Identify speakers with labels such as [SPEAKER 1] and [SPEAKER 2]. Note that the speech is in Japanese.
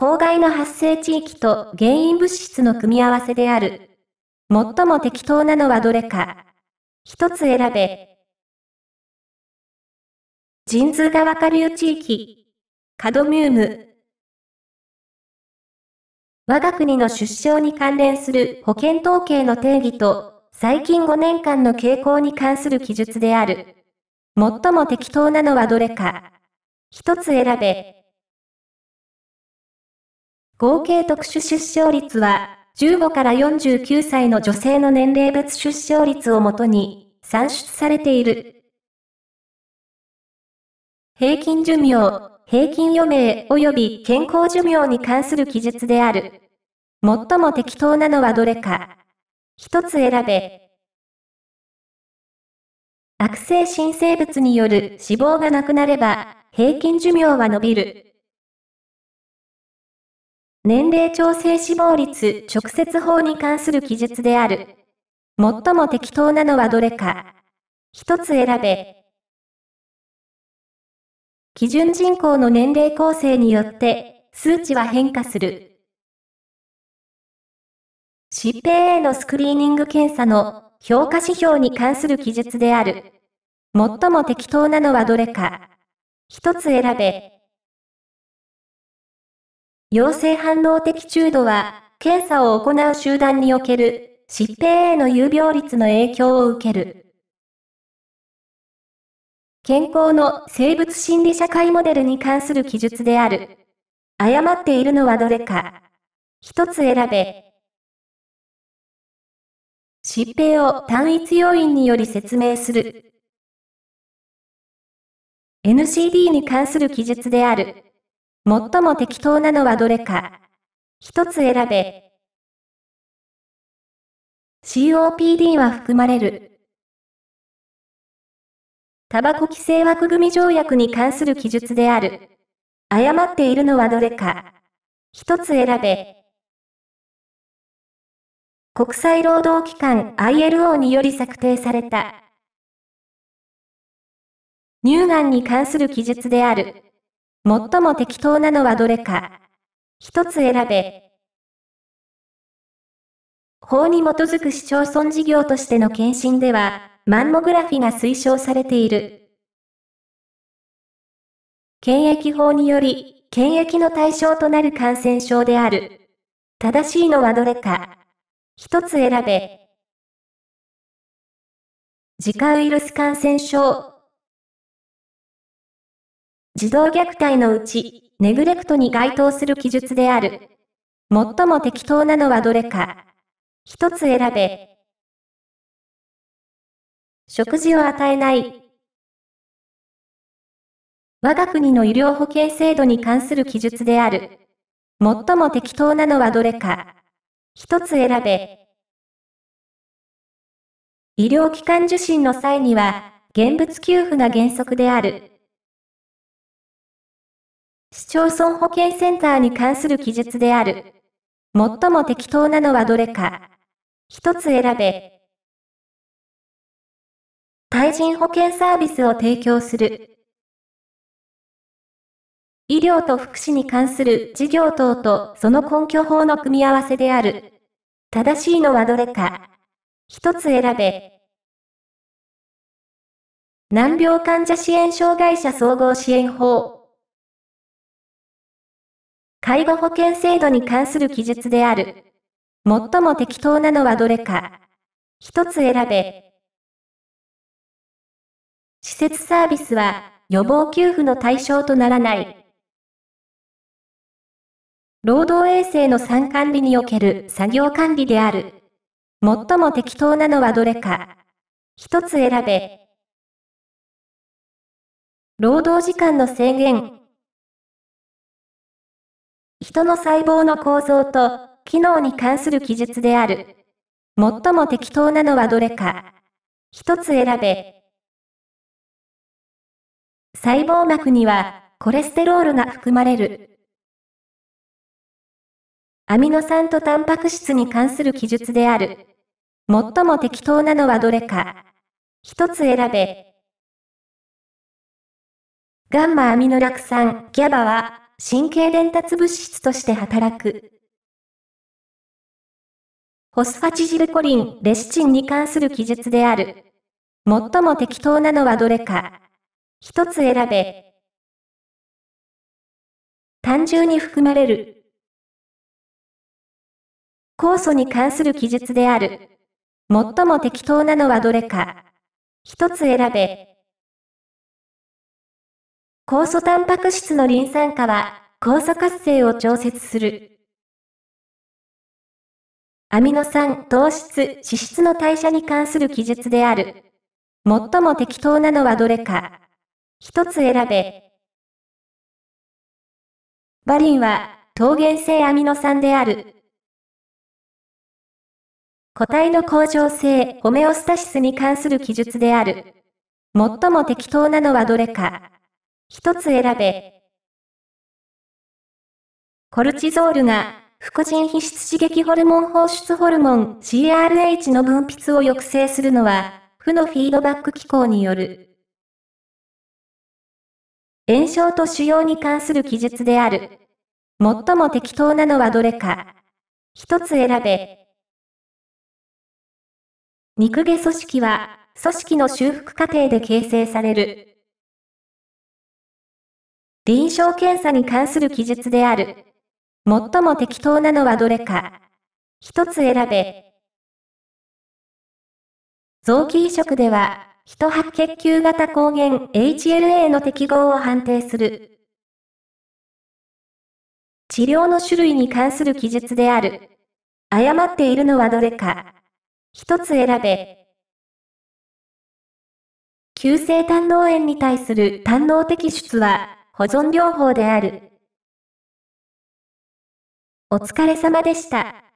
[SPEAKER 1] 公害の発生地域と原因物質の組み合わせである。最も適当なのはどれか。一つ選べ。陣痛がわかる地域。カドミウム。我が国の出生に関連する保険統計の定義と、最近5年間の傾向に関する記述である。最も適当なのはどれか。一つ選べ。合計特殊出生率は、15から49歳の女性の年齢別出生率をもとに、算出されている。平均寿命、平均余命及び健康寿命に関する記述である。最も適当なのはどれか。一つ選べ。悪性新生物による死亡がなくなれば、平均寿命は伸びる。年齢調整死亡率直接法に関する記述である。最も適当なのはどれか。一つ選べ。基準人口の年齢構成によって数値は変化する。疾病へのスクリーニング検査の評価指標に関する記述である。最も適当なのはどれか。一つ選べ。陽性反応的中度は、検査を行う集団における疾病への有病率の影響を受ける。健康の生物心理社会モデルに関する記述である。誤っているのはどれか。一つ選べ。疾病を単一要因により説明する。NCD に関する記述である。最も適当なのはどれか。一つ選べ。COPD は含まれる。タバコ規制枠組み条約に関する記述である。誤っているのはどれか。一つ選べ。国際労働機関 ILO により策定された。乳がんに関する記述である。最も適当なのはどれか。一つ選べ。法に基づく市町村事業としての検診では、マンモグラフィが推奨されている。検疫法により、検疫の対象となる感染症である。正しいのはどれか。一つ選べ。自家ウイルス感染症、児童虐待のうち、ネグレクトに該当する記述である。最も適当なのはどれか。一つ選べ。食事を与えない。我が国の医療保険制度に関する記述である。最も適当なのはどれか。一つ選べ。医療機関受診の際には、現物給付が原則である。市町村保健センターに関する記述である。最も適当なのはどれか。一つ選べ。対人保健サービスを提供する。医療と福祉に関する事業等とその根拠法の組み合わせである。正しいのはどれか。一つ選べ。難病患者支援障害者総合支援法。介護保険制度に関する記述である。最も適当なのはどれか。一つ選べ。施設サービスは予防給付の対象とならない。労働衛生の参管理における作業管理である。最も適当なのはどれか。一つ選べ。労働時間の制限、人の細胞の構造と機能に関する記述である。最も適当なのはどれか。一つ選べ。細胞膜にはコレステロールが含まれる。アミノ酸とタンパク質に関する記述である。最も適当なのはどれか。一つ選べ。ガンマアミノ酪酸、ギャバは神経伝達物質として働く。ホスファチジルコリン、レシチンに関する記述である。最も適当なのはどれか。一つ選べ。単純に含まれる。酵素に関する記述である。最も適当なのはどれか。一つ選べ。酵素タンパク質のリン酸化は、酵素活性を調節する。アミノ酸、糖質、脂質の代謝に関する記述である。最も適当なのはどれか。一つ選べ。バリンは、糖原性アミノ酸である。個体の恒常性、ホメオスタシスに関する記述である。最も適当なのはどれか。一つ選べ。コルチゾールが、副腎皮質刺激ホルモン放出ホルモン CRH の分泌を抑制するのは、負のフィードバック機構による。炎症と腫瘍に関する記述である。最も適当なのはどれか。一つ選べ。肉毛組織は、組織の修復過程で形成される。臨床検査に関する記述である。最も適当なのはどれか。一つ選べ。臓器移植では、人白血球型抗原 HLA の適合を判定する。治療の種類に関する記述である。誤っているのはどれか。一つ選べ。急性胆脳炎に対する胆脳摘出は、保存療法である。お疲れ様でした。